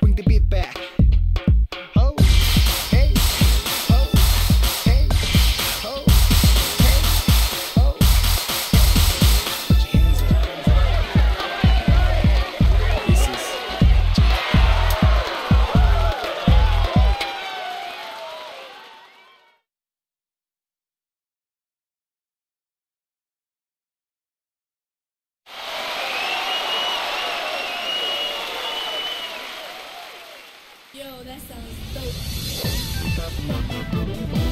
Bring the beat back. That sounds dope.